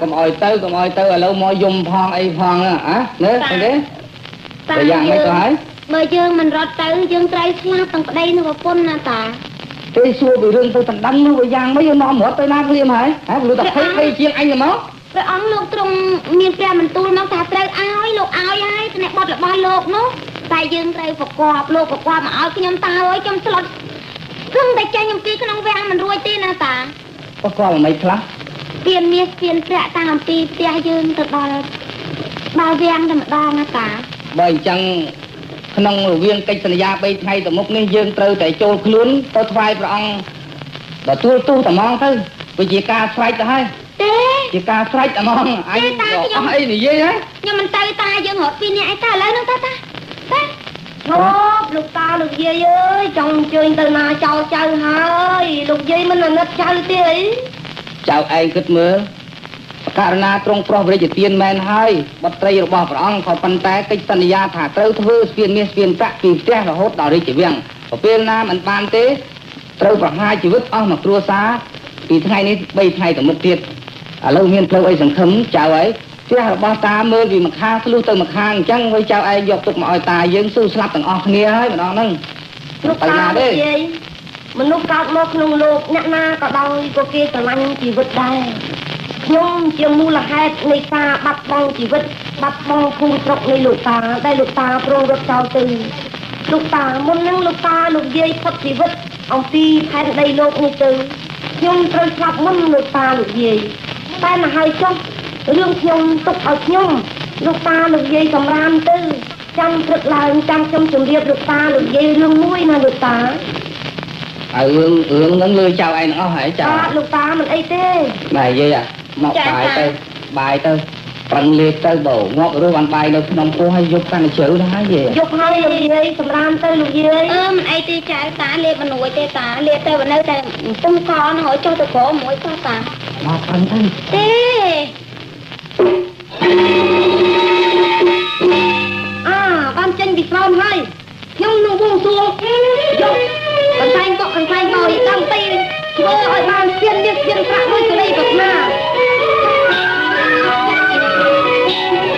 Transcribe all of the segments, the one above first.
កុំអោយទៅកុំអោយទៅឥឡូវមកយំផងអីផងណាអាណាឃើញទេតែយ៉ាងម៉េចទៅហើយបើយើងមិនរត់ទៅយើងត្រូវស្លាប់ទាំងប្តីនិងប្រពន្ធណាតាគេសួរពីរឿងទៅដណ្ដឹងនោះវាយ៉ាងម៉េចយើងនាំរត់ទៅណាព្រាមហើយហ៎ព្រោះតែភ័យភ័យជាងអញទៅមកព្រះអង្គលោកទ្រង់មានព្រះបន្ទូលមកថាត្រូវឲ្យលោកឲ្យហើយតែអ្នកបុតរបស់លោកនោះតែយើងត្រូវប្រកបលោកប្រកបមកឲ្យខ្ញុំតាអើយខ្ញុំស្លុតគឹងតែចាញ់អំពីក្នុងវាំងមិនរួចទេណាតាប្រកបមិនខ្លះ ស្ពានមាសស្ពានប្រាក់តាំងអំពីផ្ទះយើងទៅដល់ដល់វាំងតែម្ដងណាតាបើអញ្ចឹងក្នុងរវាងកិច្ចសន្យា3ថ្ងៃទៅមុខនេះយើងត្រូវតែចូលខ្លួនទៅថ្វាយព្រះអង្គទទួលទូសតែហ្មងទៅវាជាការស្រេចទៅហើយទេជាការស្រេចតែហ្មងអញអស់អីនិយាយហ៎ខ្ញុំមិនទៅតាយើងរត់ពីនេះឯតាឥឡូវហ្នឹងតាតាតាឈប់លោកតាលោកយាយអើយចង់អញ្ជើញទៅណាចោលចៅហើយលោកយាយមិនអាណិតចៅទេអី ចៅឯងគិតមើលករណាទ្រង់ប្រុសវិរិយទានមែនហើយបុត្រីរបស់ព្រះអង្គក៏ប៉ុន្តែកិច្ចសន្យាថាត្រូវធ្វើស្ពានមាសស្ពានប្រាក់ពីផ្ទះរហូតដល់រាជវាំងពេលណាមិនបានទេត្រូវប្រហារជីវិតអស់មកគ្រួសារពីថ្ងៃនេះ3ថ្ងៃទៅមុខទៀតឥឡូវមានផ្លូវអីសង្ឃឹមចៅអីផ្ទះរបស់តាមើលពីម្ខាងធ្លុះទៅម្ខាងអញ្ចឹងហើយចៅឯងយកទុកមកឲ្យតាយើងស៊ូស្លាប់ទាំងអស់គ្នាហើយម្ដងហ្នឹងលោកទៅតាណាលោកទេយាយ មនុស្សកើតមកក្នុងលោកអ្នកណាក៏ដោយក៏គេស្រឡាញ់ជីវិតដែរខ្ញុំជាមូលហេតុនៃការបាត់បង់ជីវិតបាត់បង់ភូមិស្រុកនៃលោកតាដែលលោកតាប្រងរត់ចោលទៅលោកតាមុននឹងលោកតាលោកយាយផុតជីវិតអំពីផែនដីលោកនេះទៅខ្ញុំត្រូវស្លាប់មុនលោកតាលោកយាយតែមកហើយចុះរឿងខ្ញុំទុកឲ្យខ្ញុំលោកតាលោកយាយសម្រាមទៅចាំព្រឹកឡើងចាំខ្ញុំជម្រាបលោកតាលោកយាយរឿងមួយណាលោកតា ហើយរឿងរឿងហ្នឹងលើចៅឯងទាំងអស់ហើយចៅតាលោកតាមិនអីទេបាទយាយអាមកបាយទៅបាយទៅប្រឹងលេបទៅបងងាប់រើសបានបាយនៅក្នុងពោះហើយយកកាន់តែជ្រៅណាស់ហើយយាយយកហើយលោកយាយសម្រាមទៅលោកយាយអឺមិនអីទេចៅតាលេបមិនរួចទេតាលេបទៅនៅតែទុំកនោះហើយចុះទៅក្រមួយតោះតាមកប្រឹងទៅទេអាបានចេញពីស្រោមហើយខ្ញុំនឹងវងសួងយក កន្សែងបកកន្សែងបោយតាមទីធ្វើឲ្យបានស្ពានមាសស្ពានប្រាក់មួយសេរីប្រាថ្នានឹ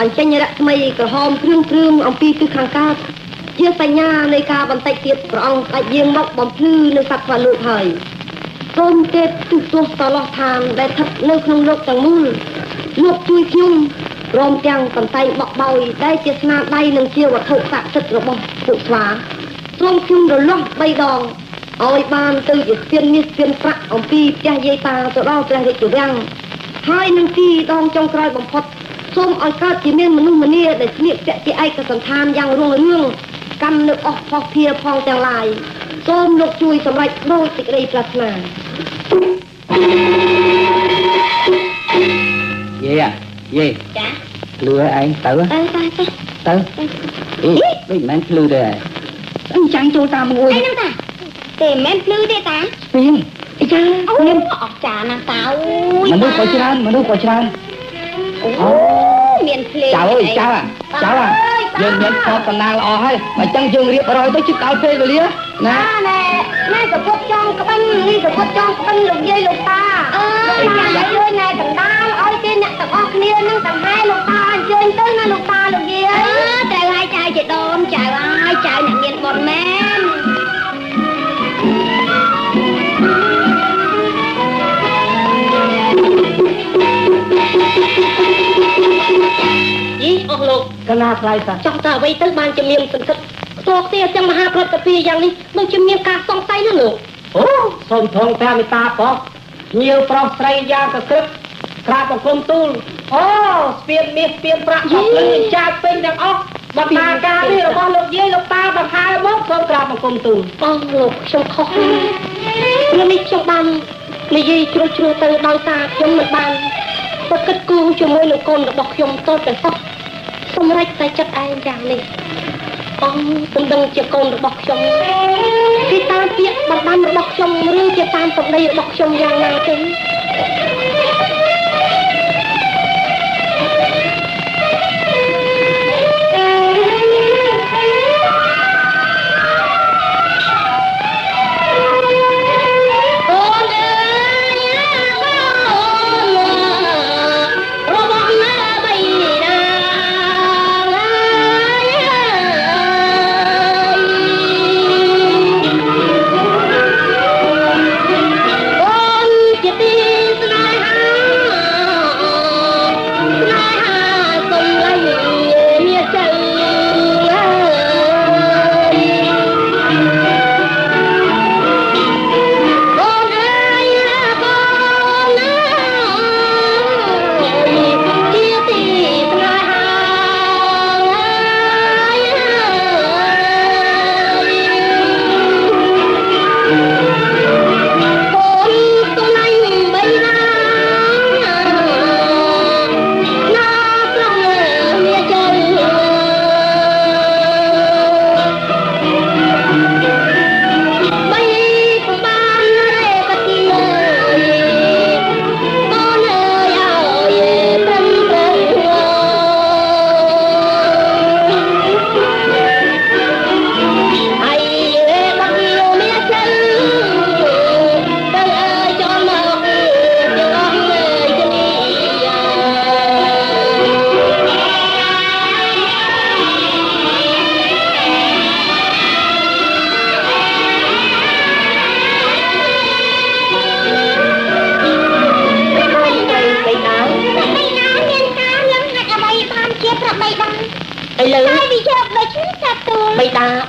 បញ្ចេញរស្មីក្រហមគ្រឿងគ្រឿងអំពីទិសខាងកើតជាសញ្ញានៃការបន្តិចទៀតព្រះអង្គអាចយាងមកបំភ្លឺនៅសត្វស្វលោកហើយសូមទេពទុះទោះតឡោះឋានដែលស្ថិតនៅក្នុងលោកទាំងមូលលោកជួយខ្ញុំព្រមទាំងកន្តែងបក់បោយដែលជាស្នាដៃនិងជាវត្ថុស័ក្តិសិទ្ធិរបស់ពួកស្វាសូមខ្ញុំរលាស់3ដងឲ្យបានទៅជាស្ពានមាសស្ពានប្រាក់អំពីផ្ទះយាយតាទៅដល់ព្រះរាជវាំងហើយនឹងទីដងចុងក្រោយបំផុត សូមឲ្យកើតជាមានមនុស្សម្នាដែលស្លៀកពាក់ជាឯកសន្តានយ៉ាងរុងរឿងកម្មនៅអស់ផុសភាផងទាំងឡាយសូមលោកជួយសម្រេចដោយសេចក្តីប្រាថ្នាយេអាយេចាភ្លឺឲ្យឯងទៅទៅទៅទៅទៅអីដូចមិនមែនភ្លឺទេអញចាំងចូលតាមមួយអីហ្នឹងតាទេមិនមែនភ្លឺទេតាស្ពីនអីចាអូមានអស់ចាណាស់តាអូយមនុស្សក៏ច្រើនមនុស្សក៏ច្រើនអូ មានភ្លេងចៅអើយចៅអាចៅអាយើងមានខតតំណាងល្អហើយបើចឹងយើងរៀបរយទៅជិតដល់ពេលវេលាណាណាណែណែសពុតចង់ក្បិញនេះសពុតចង់ក្បិញលោកយាយលោកតាអើអើយយចាជួយណែកណ្ដាលឲ្យគេអ្នកទាំងអស់គ្នានឹងទាំងហែលោកតាអញ្ជើញទៅណាលោកតាលោកយាអើយត្រូវឲ្យចៅជាដូនចៅឲ្យចៅអ្នកមានបុណ្យមែន កកណាថ្លៃតាចង់តែអ្វីទៅបានជាមានសង្កត់ស្ទោគ្នាទាំងមហាប្រតិភិយ៉ាងនេះដូចជាមានការសង្ស័យណាលោកអូសូមថងព្រះមេត្តាបោះញៀវប្រុសស្រីយ៉ាងកក្រឹបក្រាបបង្គំទូលអូស្ពានមាសស្ពានប្រាក់អស់លឹងចាចពេញទាំងអស់បណ្ដាការនេះរបស់លោកយាយលោកតាបង្ហើមកសូមក្រាបបង្គំទូលអស់លោកខ្ញុំខុសព្រោះនេះខ្ញុំបាននិយាយជ្រុះជ្រួសទៅដោយសារខ្ញុំមិនបានប្រគិតគូរជាមួយនឹងកូនរបស់ខ្ញុំតទៅសោះស ម្រេចតែចិត្តឯងយ៉ាងនេះអងសំដឹងជាកូនរបស់ខ្ញុំគេតាមពាក្យបណ្ដាំរបស់ខ្ញុំឬជាតាមសម្ដីរបស់ខ្ញុំយ៉ាងណាទៅ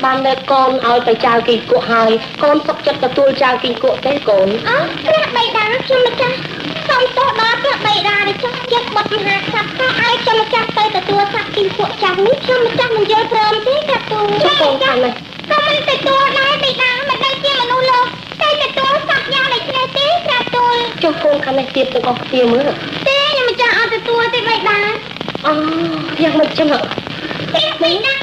បីតាបានលើកកូនឲ្យទៅចៅគីគក់ហើយកូនសុខចិត្តទទួលចៅគីគក់ទេកូនអើព្រះបៃតាខ្ញុំម្ចាស់សូមទោសដល់ព្រះបៃតានេះចុះយកបុត្រមហាក្សត្រក៏ឲ្យខ្ញុំម្ចាស់ទៅទទួលសក្តិពួកចាំនេះខ្ញុំម្ចាស់មិនយល់ព្រមទេកាត់ទូលចុះកូនខាងនេះក៏មិនទទួលដែរបៃតាមិនដែលជាមនុស្សលោកតែទទួលសក្តិយ៉ាងដូចនេះទេកាត់ទូលចុះកូនខាងនេះទៀតទាំងអស់គ្នាមើលទេខ្ញុំម្ចាស់អត់ទទួលទេបៃតាអូយ៉ាងមិនចឹងហ៎ព្រះបៃតា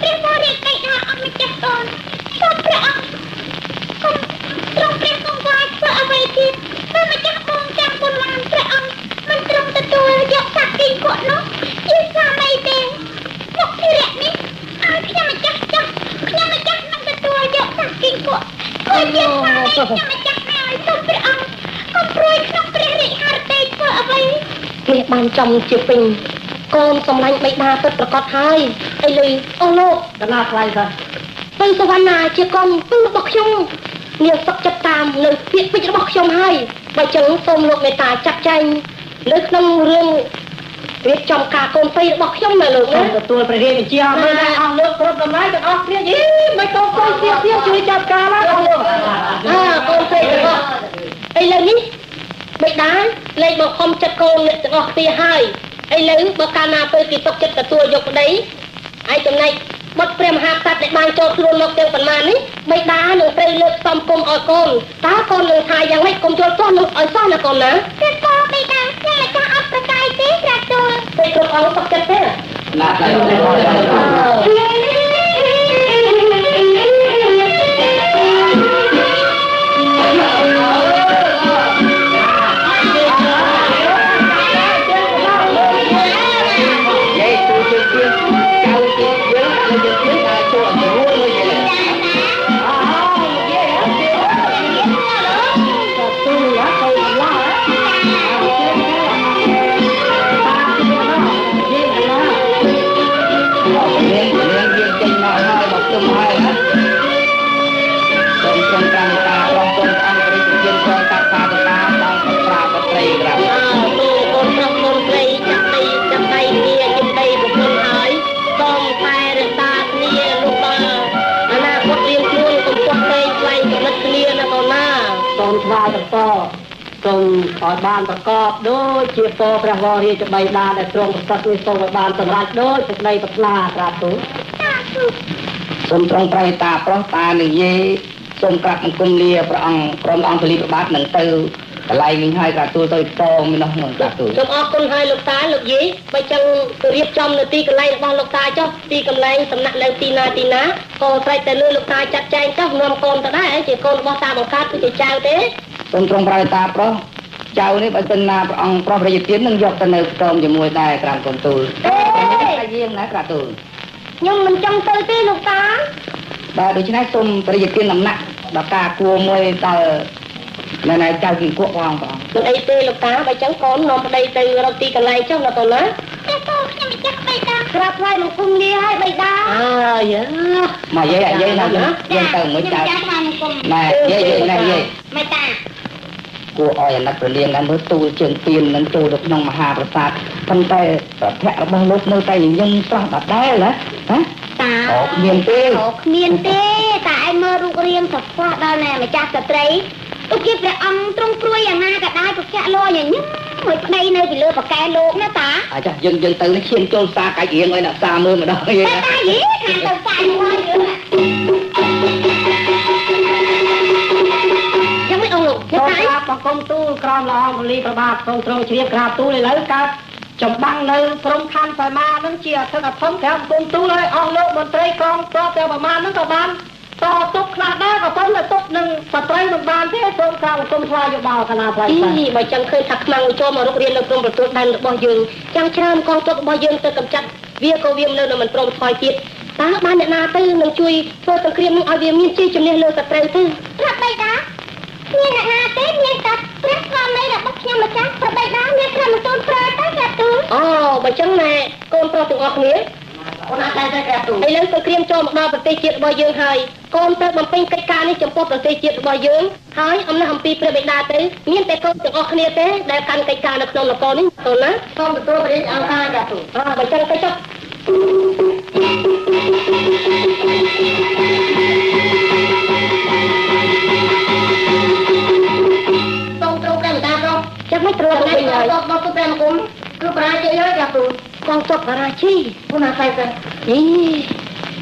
ព្រះបរិយាបៃតាអត់ម្ចាស់កូនសូម ព្រះអង្គសូមទ្រង់ព្រះកង្វល់ធ្វើអ្វីទៀតបើម្ចាស់បងចាំបុណ្យឡានព្រះអង្គមិនទ្រង់ទទួលយកសក្តិគាត់នោះជាសាមីទេមុខធិរៈនេះឲ្យខ្ញុំម្ចាស់ចុះខ្ញុំម្ចាស់មិនទទួលយកសក្តិគាត់គាត់ជាសាមីខ្ញុំម្ចាស់ហើយសូមព្រះអង្គកុំព្រួយក្នុងព្រះរិហឫទ័យធ្វើអ្វីនេះបានចំជាពេញកូនសម្លាញ់បៃតាពិតប្រកបហើយឥឡូវអូលោកកណាថ្លៃ តាទៅសវណ្ណាជាកូនពឹងរបស់ខ្ញុំនាងសុខចិត្តតាមនៅពាក្យពេចន៍របស់ខ្ញុំហើយបើចឹងសូមលោកមេត្តាចាត់ចែងនៅក្នុងរឿងរៀបចំការកូនស្រីរបស់ខ្ញុំណាលោកសូណាមទទួលព្រះរាជបញ្ជាមើលថាអស់លោកគ្រប់ដំណើរទាំងអស់គ្នាយីមិនក៏គួយទៀតទៀតជួយចាប់ការណាអស់លោកអើកូនស្រីទាំងអស់ឥឡូវនេះបិតាលែងបង្ខំចិត្តកូនអ្នកទាំងអស់គ្នាហើយឥឡូវបើកាលណាពេលគេទុកចិត្តទទួលយកប្តីហើយចំណែក បុត្រព្រះមហាក្សត្រដែលបានចូលខ្លួនមកទាំងប៉ុន្មាននេះបិតានឹងត្រូវលើកសំគុំឲ្យកូនតើកូននឹងថាយ៉ាងម៉េចកុំចូលទាស់នឹងឲ្យសោះណាកូនណាព្រះកោបេតាខ្ញុំមិនចាស់អត់ប្រកាយទេក្រាទូលពេលគ្រប់អង្គទុកចិត្តទេណាស់តែយាយ មថ្វាយបន្តសូមឲ្យបានប្រកបដូចជាពរព្រះវររាជបិតាដែលទ្រង់ប្រសិទ្ធនេះសូមឲ្យបានសម្រេចដូចសេចក្តីប្រាថ្នាក្រាបទូលសូមទ្រង់ប្រែតាប្រុសតានិយាយសូមក្រាបអង្គមលាព្រះអង្គក្រុមអង្គពលិប្របាទនឹងទៅកន្លែងវិញហើយក៏ទូលទៅតងនោះនោះក្រាបទូលសូមអរគុណហើយលោកតាលោកយាយបើចឹងទៅរៀបចំនៅទីកន្លែងរបស់លោកតាចុះទីកន្លែងសំណាក់នៅទីណាទីណាក៏ស្រេចតែលើលោកតាចាត់ចែងចុះនាំកូនទៅដែរជាកូនរបស់តាបង្កើតគឺជាចៅទេ សូមទ្រង់ប្រែតាប្រុសចៅនេះបើសិនណាព្រះអង្គប្រុសរាជទាននឹងយកទៅនៅផ្ទមជាមួយដែរក្រាបគុំទូលតែយើងណាក្រាបទូលខ្ញុំមិនចង់ទៅទេលោកតាបាទដូច្នេះសូមព្រះរាជទានដំណាក់ដល់ការគួរមួយដល់នៅនៅចៅគីគក់ផងព្រះអង្គមិនអីទេលោកតាបើចឹងកូននាំប្តីទៅរកទីកន្លែងចុះណាកូនណាព្រះកោខ្ញុំមិនចាស់បេតាក្រាបថ្វាយបង្គំលាឲ្យបេតាអើយមកយាយអាយាយណាយើងយើងទៅមួយចៅខ្ញុំចាស់ថ្វាយបង្គំណែយាយយាយណែយាយបេតា គួរឲ្យអាណិតប្រលៀងដែរមើលទូលជើងទៀននឹងចូលទៅក្នុងមហាប្រាសាទប៉ុន្តែប្រភៈរបស់លោកនៅតែញញឹមស្រស់ដដែលណាហ៎តាអោគ្មានទេអូគ្មានទេតែឯងមើលរូបរាងស្រស់ដល់ណែម្ចាស់ស្ត្រីទោះជាព្រះអង្គទ្រង់ព្រួយអាណាក៏ដោយប្រភៈលោញញឹមមួយប្តីនៅពីលើប្រកែលោកណាតាអាចចាស់យើងយើងទៅនេះឈានចូលសាកាច់រៀងឲ្យអ្នកសាមើលម្ដងយាយតែណាតាយីខាងទៅសាយមួយយើងយ៉ាង មិនអងលោកសូយកមតាក្រាបបង្គំទូលក្រមល្អពលីប្របាទសូមទ្រង់ជ្រាបក្រាបទូលឥឡូវកើតចម្បាំងនៅក្រុមខណ្ឌសីមានឹងជាអធិកអធមក្រៅបង្គំទូលឲ្យអស់លោកមន្ត្រីកងទ័ពទាំងប្រមាណនឹងក៏បានតទុកខ្លះដែរក៏ប៉ុន្តែទុកនឹងស្ត្រីមិនបានទេសូមក្រាបបង្គំថ្វាយយោបល់គណៈថ្វាយអីបាទបើចឹងឃើញថាខ្មាំងចូលមករុករៀននៅក្រុមប្រទូតដែនរបស់យើងចាំច្រើនកងទ័ពរបស់យើងទៅកម្ចាត់វាក៏វានៅនៅមិនព្រមថយទៀតតើបានអ្នកណាទៅនឹងជួយធ្វើសង្គ្រាមនេះឲ្យវាមានជ័យជំនះលើសត្រូវទៅប្រាប់បៃតា មានអ្នកណាទេមានតែព្រះស្វាមីរបស់ខ្ញុំម្ចាស់ប្រាប់បៃតាមានព្រះមិនទូលប្រើទៅចាទូលអូបើចឹងណែកូនប្រុសទាំងអស់គ្នាអូនអាចដែរទេក្រាបទូលឥឡូវសង្គ្រាមចូលមកដល់ប្រទេសជាតិរបស់យើងហើយកូនត្រូវបំពេញកិច្ចការនេះចំពោះប្រទេសជាតិរបស់យើងហើយអំណះអំពីព្រះបិតាទៅមានតែកូនទាំងអស់គ្នាទេដែលកាន់កិច្ចការនៅក្នុងនគរនេះកូនណាសូមទទួលព្រះរាជអង្គការក្រាបទូលអើបើចឹងទៅចុះ ចាំមិនត្រួតទៅណាវិញស់ហើយដល់ទៅព្រះអង្គមគឺប្រាជ័យហើយក្រាបទូលកងទ័ពបរាជ័យអូនអាចដែរទេអី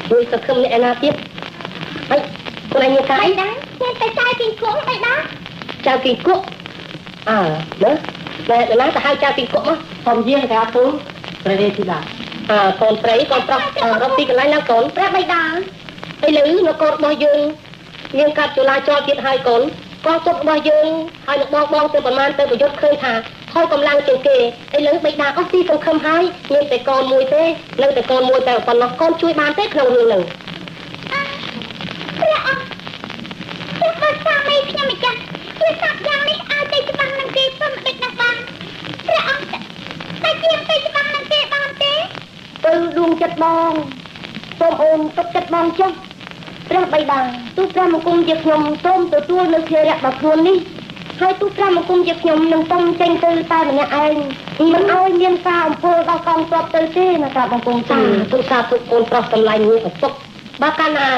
ជួយសង្ឃឹមអ្នកឯណាទៀតហើយខ្លួនឯងមានកាបៃយតាមានតែចៅពីគង់បៃតាចៅគីគុកអើមើលតែណាទៅហៅចៅគីគុកមកសូមយាងក្រាបទូលព្រះរាជធីតាអើកូនស្រីកូនប្រុសអឺរកទីកន្លែងណាកូនព្រះបៃតាឥឡូវនគររបស់យើងមានកាត់ចលាចលទៀតហើយកូន កងទ័ពរបស់យើងហើយនឹងបងបងទៅប្រមាណទៅប្រយុទ្ធឃើញថាខុសកម្លាំងជាងគេឥឡូវបិតាអស់ទីសង្ឃឹមហើយមានតែកូនមួយទេនៅតែកូនមួយតែប៉ុណ្ណោះកូនជួយបានទេក្នុងរឿងហ្នឹងព្រះអង្គព្រះបស្វាមីខ្ញុំម្ចាស់ជាសត្វយ៉ាងនេះឲ្យទៅច្បាំងនឹងគេសុំដឹកណាស់បានព្រះអង្គតែជាទៅច្បាំងនឹងគេបានទេទៅដួងចិត្តបងសូមអូនទុកចិត្តបងចុះ ព្រះបិតាទូព្រះមង្គមជាខ្ញុំសូមទទួលនៅភារៈរបស់ខ្លួននេះហើយទូព្រះមង្គមជាខ្ញុំនឹងសុំចេញទៅតែម្នាក់ឯងមិនអោយមានការអំពើដល់កងទ័ពទៅទេណាក្រាបបង្គំទូចាលទុកសាទុកកូនប្រុសតម្លៃមួយឪពុកបើកាលណា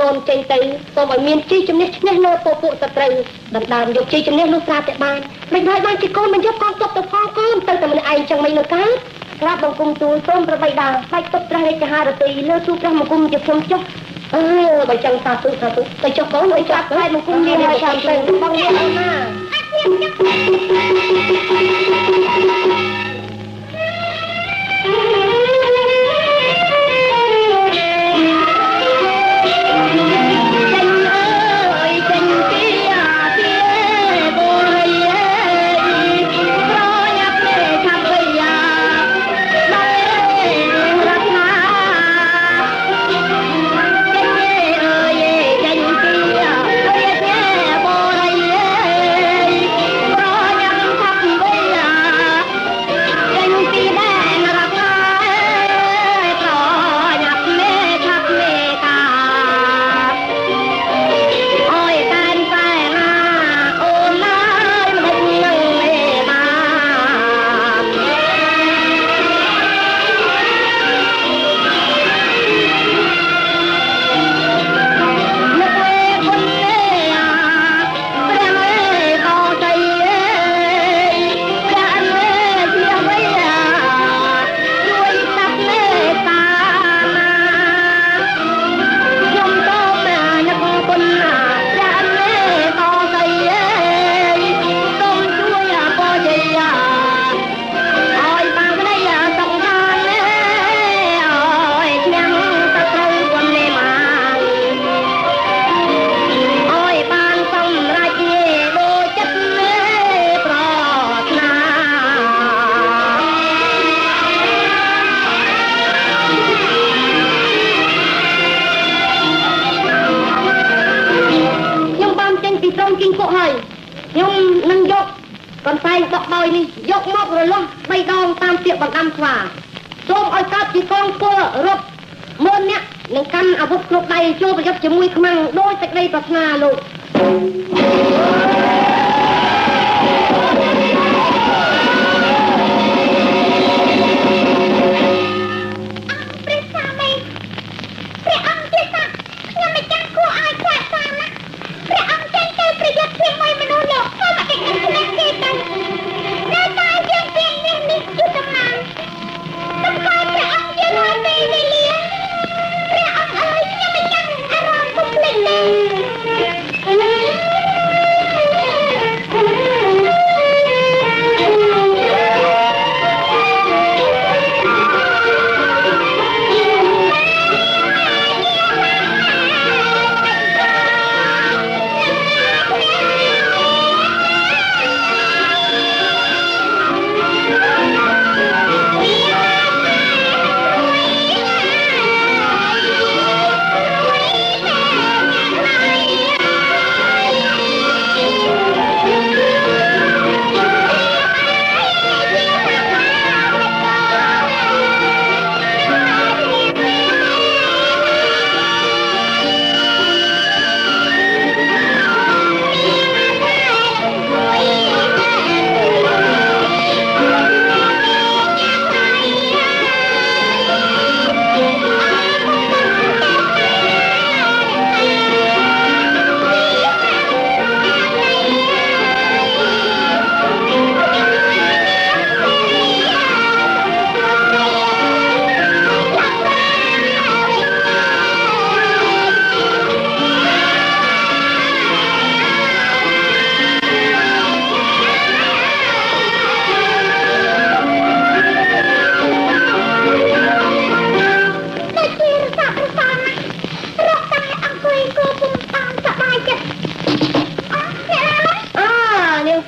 កូនចេញទៅសូមឲ្យមានជីជំនះឈ្នះលើពពួកសត្រូវដណ្ដើមយកជីជំនះនោះស្រាប់តែបានមិនហើយបានជាកូនមិនយកកងទ័ពទៅផងកូនទៅតែម្នាក់ឯងចឹងមិននៅកើតក្រាបបង្គំទូលសូមប្របីដាបាច់ទុកព្រះរាជហារតីលើទូព្រះបង្គំជាខ្ញុំចុះ អើបើចឹងសាទុសាទុទៅចុះកូនឲ្យចាចាប់ត់ផ្លែបង្គំលាហើ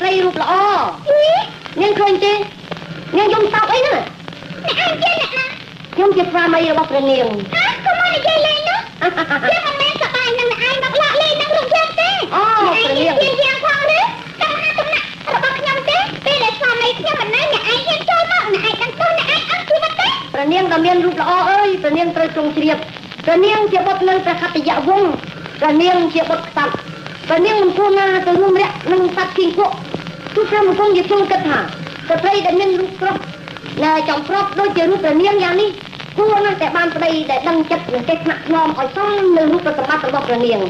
នាងស្រីរូបល្អអីនាងឃើញទេនាងយំសោកអីហ្នឹងអ្នកឯងជាអ្នកណាខ្ញុំជាស្វាមីរបស់ព្រះនាងហ៎កុំមកនិយាយលេងនោះខ្ញុំមិនមែនសប្បាយនឹងអ្នកឯងមកលាក់លេងនឹងរូបយើងទេអូអ្នកឯងព្រះនាងជាជាងផងឬតាមហាទំនាក់របស់ខ្ញុំទេពេលដែលស្វាមីខ្ញុំមិននៅអ្នកឯងហ៊ានចូលមកអ្នកឯងដឹងទោសអ្នកឯងអស់ជីវិតទេព្រះនាងដ៏មានរូបល្អអើយព្រះនាងត្រូវទ្រង់ជ្រាបព្រះនាងជាបុត្រនៅព្រះខត្តយៈវង្សព្រះនាងជាបុត្រក្សត្រព្រះនាងមិនគួរណាទៅរួមរយៈនឹងសត្វគីង្គក់ ទូព្រះមង្គលជាខ្ញុំគិតថាស្ត្រីដែលមានរូបក្រប់ណែចំប្របដូចជារូបព្រះនាងយ៉ាងនេះគួរណាស់តែបានប្តីដែលដឹងចិត្តនិងចេះថ្នាក់ថ្នមឲ្យសមនឹងរូបសម្បត្តិរបស់ព្រះនាង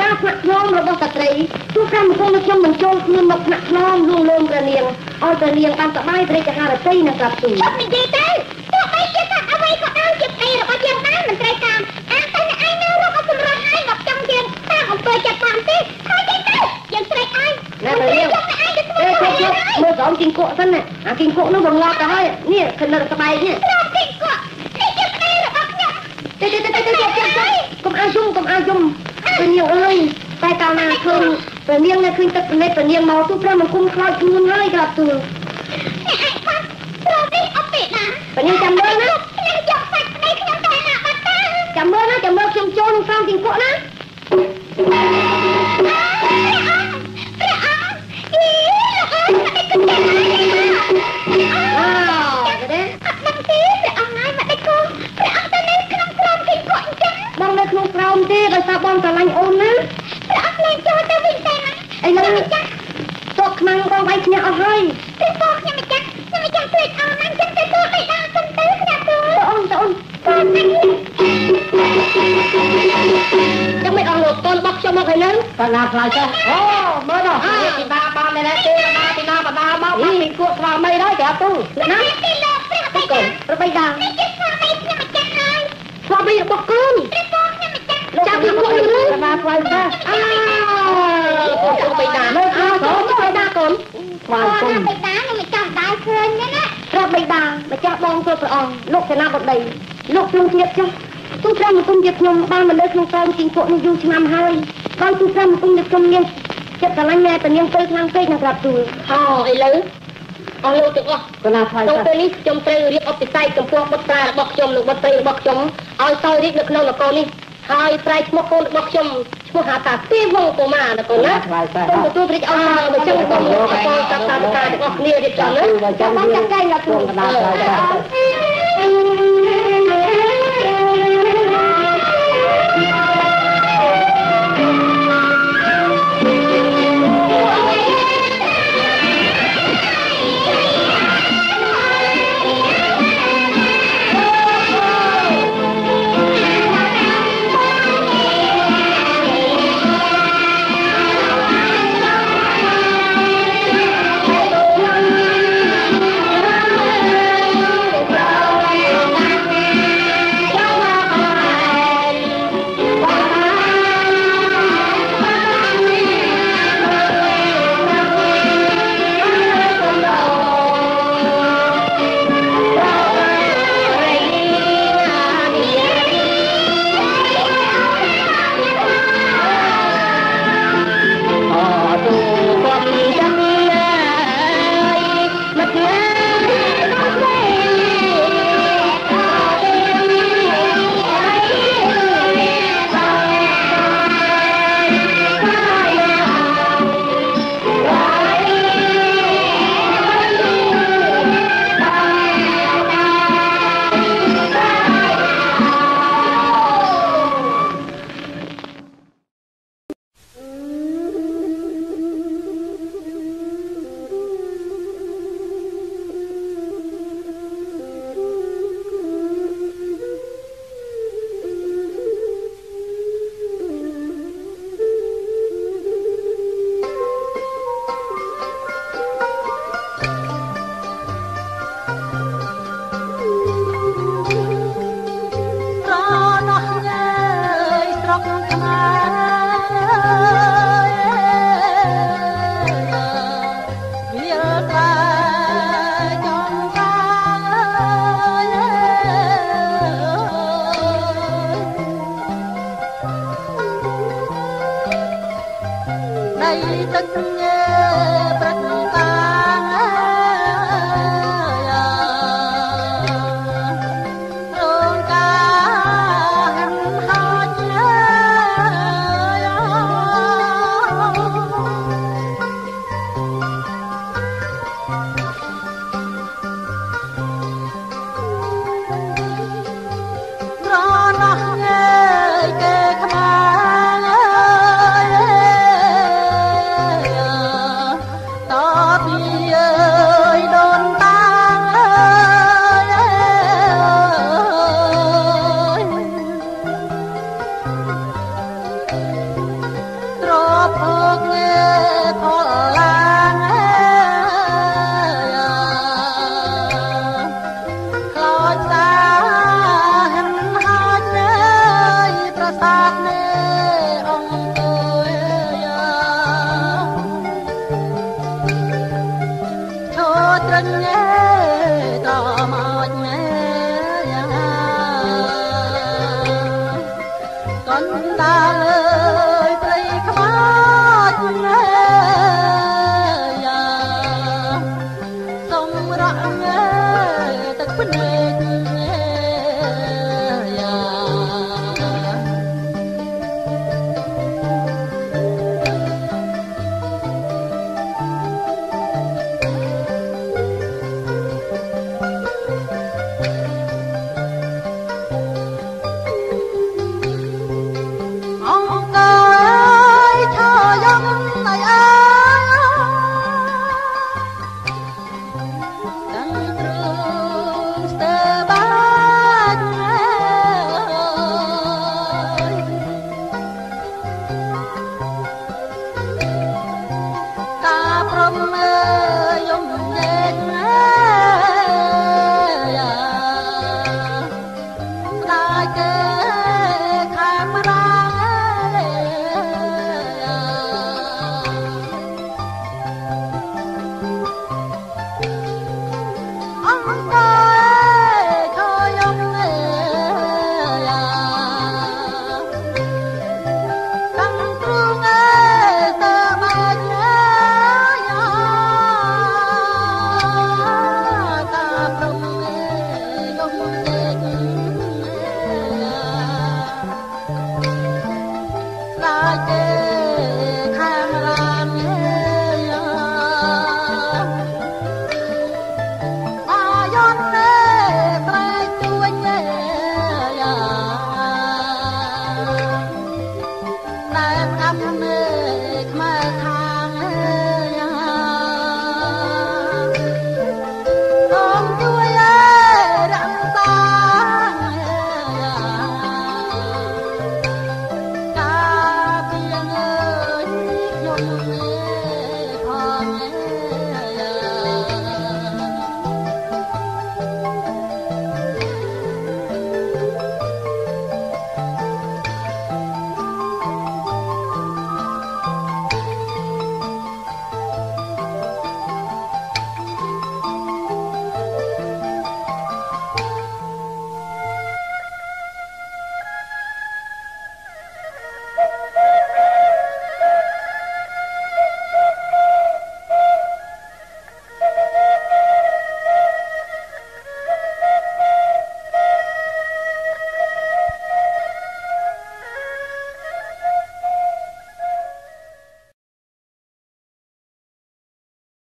ការថ្នាក់ថ្នមរបស់ស្ត្រីទោះកម្មគុំនៅខ្ញុំមិនចូលខ្លួនមកថ្នាក់ថ្នមលួងលោមព្រះនាងឲ្យព្រះនាងបានសប្បាយព្រះរាជហារតីនិងក្រាប់ទូលឈប់និយាយទៅទោះបីជាថាអ្វីក៏ដោយជាប្តីរបស់យើងដែរ ក់សិនណាអាគីងគក់នោះបងងាប់ទៅហើយនេះខិននៅស្បែកនេះត្រង់ទីគាត់នេះជាប្តីរបស់ខ្ញុំទៅទៅទៅទៅជប់ជប់ជប់កុំអាយំកុំអាយំព្រះនាងអើយតែកាលណាឃើញព្រះនាងនៅឃើញទឹកប្រណិតព្រះនាងមកទូព្រះមង្គមខ្លោចខ្លួនហើយក្រាប់ទូលអ្នកឯងគាត់ត្រង់ទីអត់ទេណាព្រះនាងចាំមើល បណ្ណាខ្លាចចេះអូមើលដល់នេះពីតាបាននេះទេបណ្ណាពីណាបណ្ណាមកពីគួរស្វាមីដែរក្រាបទូណាទីលោកព្រះបិកូតានរបីដានេះជាស្វាមីខ្ញុំម្ចាស់ហើយស្វាមីរបស់កូនព្រះពោខ្ញុំម្ចាស់ចាំពីពួកនេះបណ្ណាខ្លាយទៅអើរបីដាមើលអើកូនរបីដាកូនស្វាគាត់គុំណាបិតាខ្ញុំម្ចាស់ដែរឃើញទេណាព្រះបីដាម្ចាស់បងគ្រប់ព្រះអង្គលោកសេនាបតីលោកទ្រង់ជ្រាបចុះទូព្រះមង្គមជាខ្ញុំបានមកលើក្នុងកោមជីងពួកនេះយូរឆ្នាំហើយ បានទូព្រះមង្គមជាខ្ញុំមានចិត្តស្រឡាញ់ណែតានាងទៅខ្លាំងពេកនឹងក្រាបទូលអូឥឡូវអស់លោកទាំងអស់បណ្ណាខ្លាយក្នុងទៅពេលនេះខ្ញុំត្រូវរៀបអបិស័យចំពោះបុត្រារបស់ខ្ញុំនិងបុត្រីរបស់ខ្ញុំឲ្យសោយរាជនៅក្នុងនគរនេះហើយប្រែឈ្មោះកូនរបស់ខ្ញុំឈ្មោះហៅថាពីវងកុមារនគរណាសូមទទួលព្រះអង្គមកចឹងបងអរគុណតាមតាមការទាំងអស់គ្នារៀបចំណាចាំបងចាក់កែងដល់ខ្លួនបណ្ណាខ្លាយ